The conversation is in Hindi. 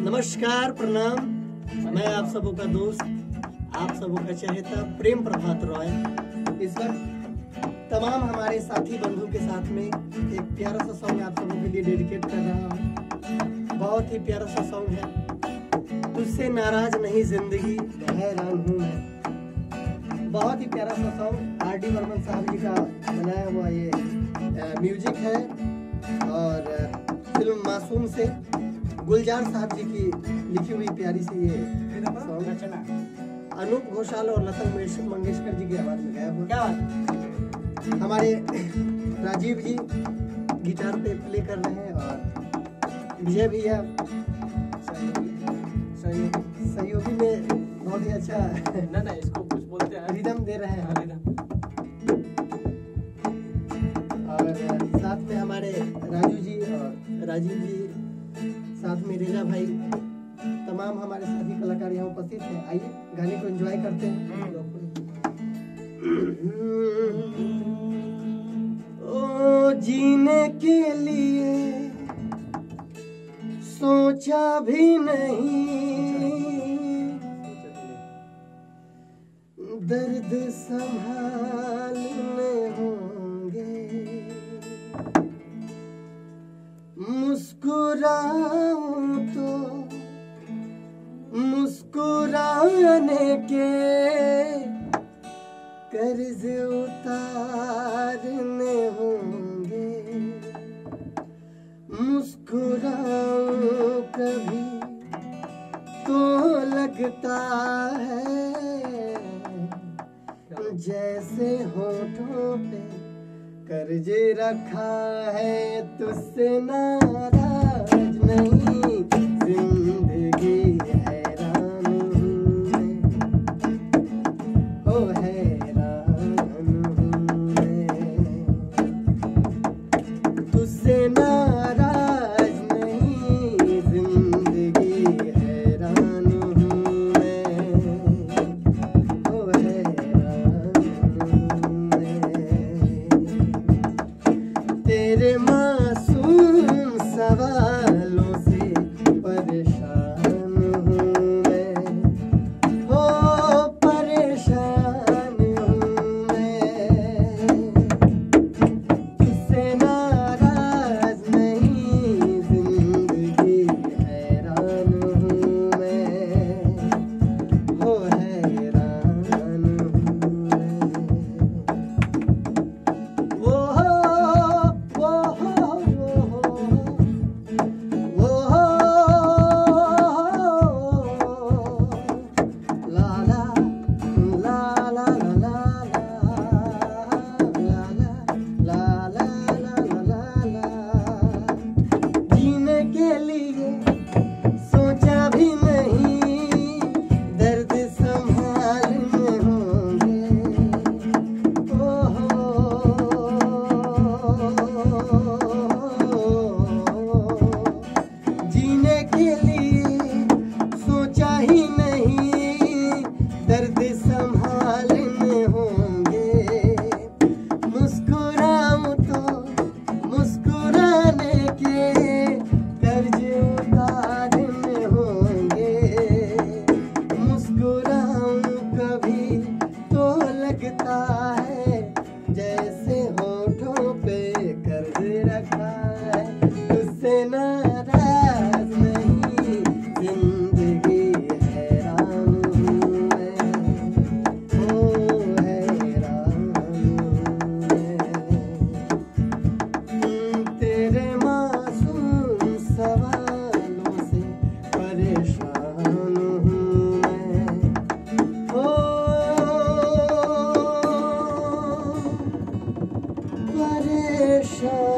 नमस्कार, प्रणाम। मैं आप सबों का दोस्त, आप सबों का चहेता, प्रेम प्रभात रॉय। इस वक्त तमाम हमारे साथी बंधु के साथ में एक प्यारा सा सॉन्ग आप सबों के लिए डेडिकेट कर रहा हूँ। बहुत ही प्यारा सा सॉन्ग है। तुझसे नाराज़ नहीं ज़िंदगी हैरान हूँ मैं। बहुत ही प्यारा सा सॉन्ग आर डी वर्मन साहब जी का बनाया हुआ ये म्यूज़िक है। और फ़िल्म मासूम से गुलजार साहब जी की लिखी हुई प्यारी सी ये सॉन्ग अनूप घोषाल और लता मंगेश- मंगेशकर जी की आवाज़ में गाया हुआ। क्या बात हमारे राजीव जी गिटार पे प्ले कर रहे हैं और विजय भैया सही सहयोगी में बहुत ही अच्छा ना ना इसको कुछ बोलते हैं। रिदम दे रहे हैं। हाँ। और साथ में हमारे राजू जी और राजीव जी साथ में रेजा भाई तमाम हमारे साथी कलाकार यहाँ उपस्थित हैं। आइए गाने को एंजॉय करते हैं। ओ जीने के लिए सोचा भी नहीं। दर्द संभालने होंगे। मुस्कुराऊं तो मुस्कुराने के कर्ज उतारने होंगे। मुस्कुराऊं कभी तो लगता है, जैसे होठों पे कर्ज रखा है, तुझसे नाराज़ नहीं, ज़िंदगी हैरान हूँ ओ हैरान Krishna.